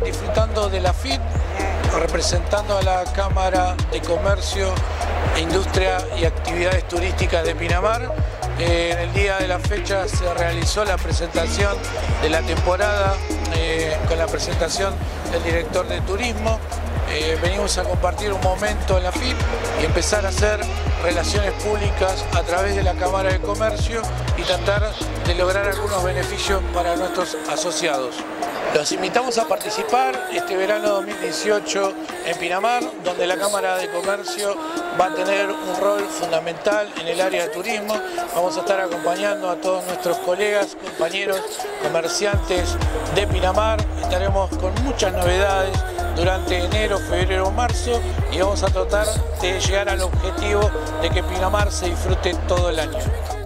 hablando de la FIT, representando a la Cámara de Comercio, Industria y Actividades Turísticas de Pinamar. Eh, en el día de la fecha se realizó la presentación de la temporada eh, con la presentación del director de turismo. Eh, venimos a compartir un momento en la FIT y empezar a hacer relaciones públicas a través de la Cámara de Comercio y tratar de lograr algunos beneficios para nuestros asociados. Los invitamos a participar este verano 2018 en Pinamar, donde la Cámara de Comercio va a tener un rol fundamental en el área de turismo. Vamos a estar acompañando a todos nuestros colegas, compañeros, comerciantes de Pinamar. Estaremos con muchas novedades durante enero, febrero, marzo y vamos a tratar de llegar al objetivo de que Pinamar se disfrute todo el año.